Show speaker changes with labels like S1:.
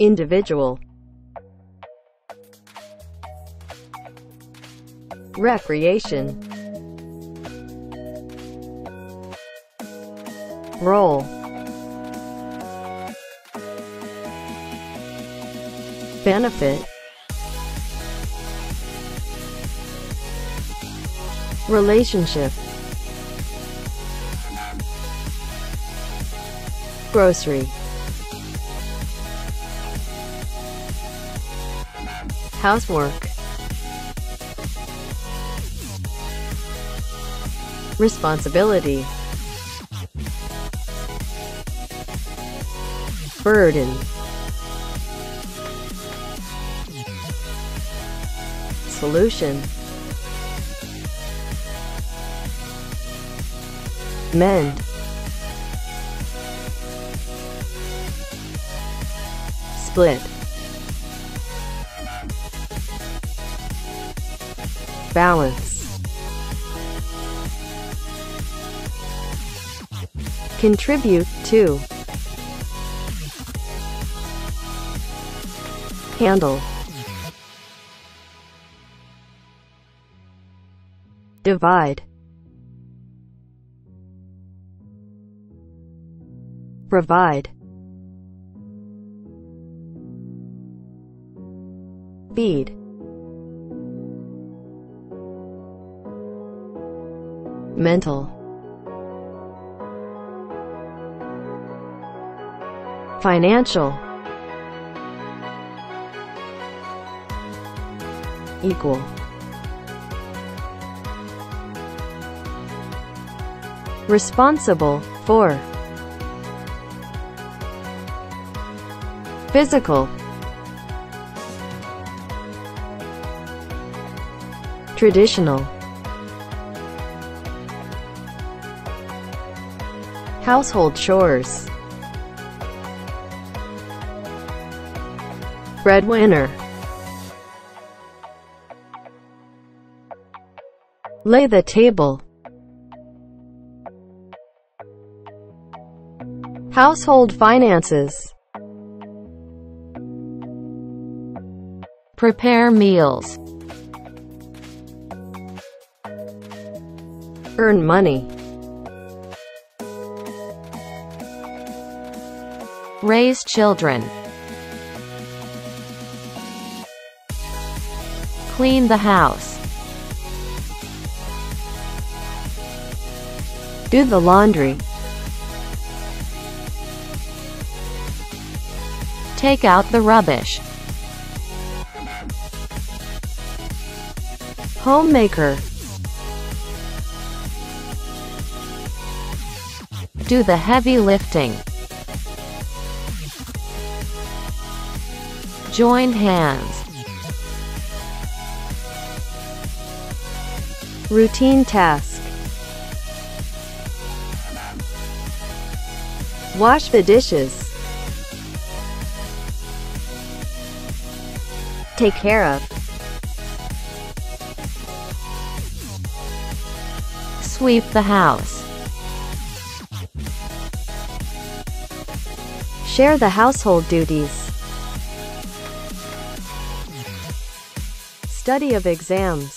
S1: individual. Recreation. Role. Benefit. Relationship. Grocery housework. Responsibility. Burden. Solution. Mend. Split balance. Contribute to. Handle. Divide. Provide. Feed mental. Financial. Equal. Responsible for. Physical. Traditional household chores. Breadwinner. Lay the table. Household finances.
S2: Prepare meals.
S1: earn money
S2: Raise children. Clean the house.
S1: do the laundry
S2: Take out the rubbish.
S1: homemaker
S2: Do the heavy lifting. Join hands.
S1: routine task wash the dishes take care of
S2: Sweep the house.
S1: Share the household duties. Study of exams